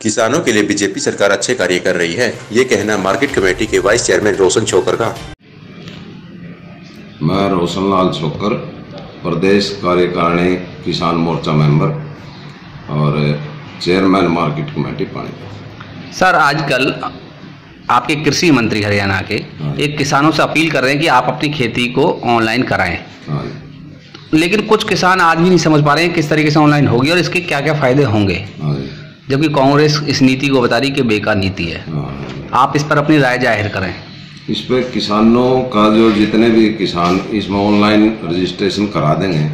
किसानों के लिए बीजेपी सरकार अच्छे कार्य कर रही है ये कहना मार्केट कमेटी के वाइस चेयरमैन रोशन छोकर का। मैं रोशन लाल छोकर प्रदेश कार्यकारिणी किसान मोर्चा मेंबर और चेयरमैन मार्केट कमेटी पानी। सर आजकल आपके कृषि मंत्री हरियाणा के हाँ। एक किसानों से अपील कर रहे हैं कि आप अपनी खेती को ऑनलाइन कराएँ। हाँ लेकिन कुछ किसान आज भी नहीं समझ पा रहे हैं किस तरीके से ऑनलाइन होगी और इसके क्या क्या फ़ायदे होंगे। हाँ जबकि कांग्रेस इस नीति को बता रही कि बेकार नीति है। हाँ। आप इस पर अपनी राय ज़ाहिर करें। इस पर किसानों का जो जितने भी किसान इसमें ऑनलाइन रजिस्ट्रेशन करा देंगे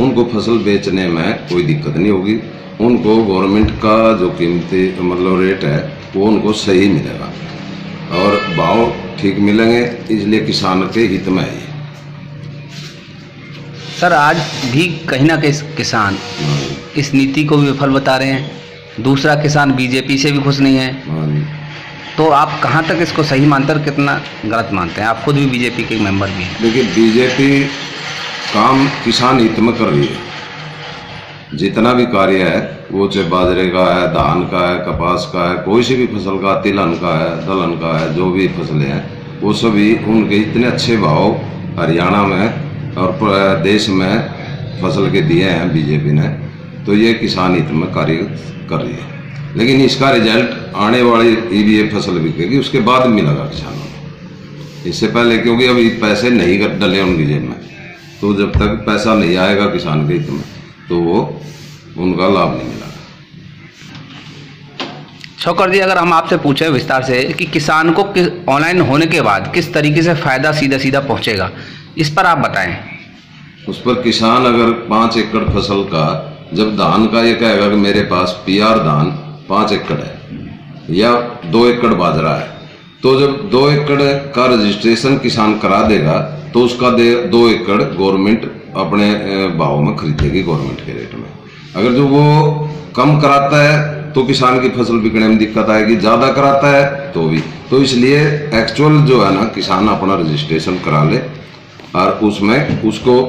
उनको फ़सल बेचने में कोई दिक्कत नहीं होगी। उनको गवर्नमेंट का जो कीमती मतलब रेट है वो उनको सही मिलेगा। और भाव ठीक मिलेंगे इसलिए किसान के हित में है सर आज भी कहीं ना कहीं किसान हाँ, इस नीति को भी विफल बता रहे हैं। दूसरा किसान बीजेपी से भी खुश नहीं है। हाँ तो आप कहाँ तक इसको सही मानते हैं और कितना गलत मानते हैं? आप खुद भी बीजेपी के मेंबर भी हैं। देखिए बीजेपी काम किसान हित में कर रही है। जितना भी कार्य है वो चाहे बाजरे का है धान का है कपास का है कोई सी भी फ़सल का तिलहन का है दलहन का है जो भी फ़सलें हैं वो सभी उनके इतने अच्छे भाव हरियाणा में और देश में फ़सल के दिए हैं बीजेपी ने। तो ये किसान हित में कार्य कर रही है। लेकिन इसका रिज़ल्ट आने वाली ये फ़सल बिकेगी उसके बाद मिलेगा किसानों को। इससे पहले क्योंकि अभी पैसे नहीं डले उनकी जेब में तो जब तक पैसा नहीं आएगा किसान के हित में तो वो उनका लाभ नहीं मिलेगा। छोकर जी अगर हम आपसे पूछें विस्तार से कि किसान को किस ऑनलाइन होने के बाद किस तरीके से फ़ायदा सीधा सीधा पहुंचेगा इस पर आप बताएँ। उस पर किसान अगर पाँच एकड़ फ़सल का जब धान का ये कहेगा कि मेरे पास पी आर धान पाँच एकड़ है, या दो एकड़ बाजरा है तो जब दो एकड़ का रजिस्ट्रेशन किसान करा देगा तो उसका दे, दो एकड़ गवर्नमेंट अपने भाव में खरीदेगी गवर्नमेंट के रेट में। अगर जो वो कम कराता है तो किसान की फ़सल बिकने में दिक्कत आएगी, ज़्यादा कराता है तो भी। तो इसलिए एक्चुअल जो है ना, किसान अपना रजिस्ट्रेशन करा ले, और उसमें उसको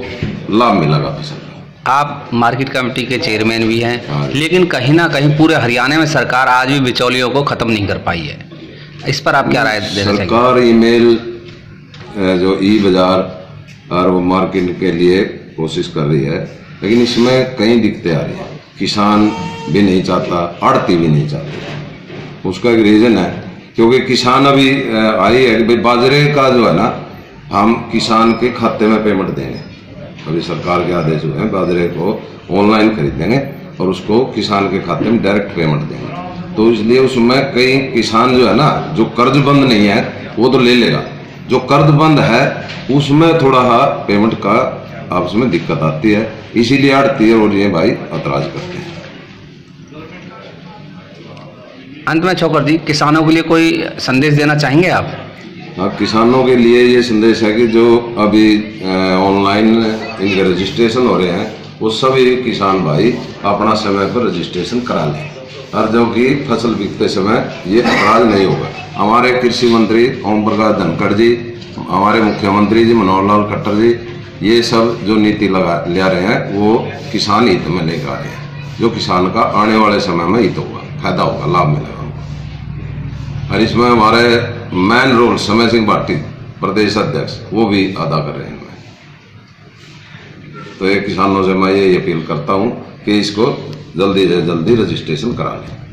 लाभ मिलेगा फ़सल आप मार्केट कमेटी के चेयरमैन भी हाँ लेकिन कहीं ना कहीं पूरे हरियाणा में सरकार आज भी बिचौलियों को खत्म नहीं कर पाई है। इस पर आप क्या राय देना सरकार ईमेल जो ई बाज़ार और वो मार्केट के लिए कोशिश कर रही है, लेकिन इसमें कई दिक्कतें आ रही है। किसान भी नहीं चाहता आड़ती भी नहीं चाहती। उसका एक रीजन है, क्योंकि किसान अभी आई है कि भाई बाजरे का जो है ना, हम किसान के खाते में पेमेंट देंगे। अभी सरकार के आदेश हुए हैं बाजरे को ऑनलाइन खरीदेंगे और उसको किसान के खाते में डायरेक्ट पेमेंट देंगे। तो इसलिए उसमें कई किसान जो है ना जो कर्ज बंद नहीं है वो तो ले लेगा। जो कर्ज बंद है उसमें थोड़ा हा पेमेंट का आपस में दिक्कत आती है। इसीलिए आड़ती और ये भाई ऐतराज करते हैं। अंत में छोकर जी किसानों के लिए कोई संदेश देना चाहेंगे आप? हाँ किसानों के लिए ये संदेश है कि जो अभी ऑनलाइन इनके रजिस्ट्रेशन हो रहे हैं, वो सभी किसान भाई अपना समय पर रजिस्ट्रेशन करा लें। और जो कि फ़सल बिकते समय ये अपराध नहीं होगा। हमारे कृषि मंत्री ओम प्रकाश धनखड़ जी, हमारे मुख्यमंत्री जी मनोहर लाल खट्टर जी, ये सब जो नीति लगा, ले रहे हैं, वो किसान हित में लेकर आ रहे हैं। जो किसान का आने वाले समय में हित होगा, फ़ायदा होगा, लाभ मिलेगा उनको और इसमें हमारे मैन रोल समय सिंह भाटी, प्रदेश अध्यक्ष, वो भी अदा कर रहे हैं। तो ये किसानों से मैं यही अपील करता हूँ कि इसको जल्दी से जल्दी रजिस्ट्रेशन करा लें।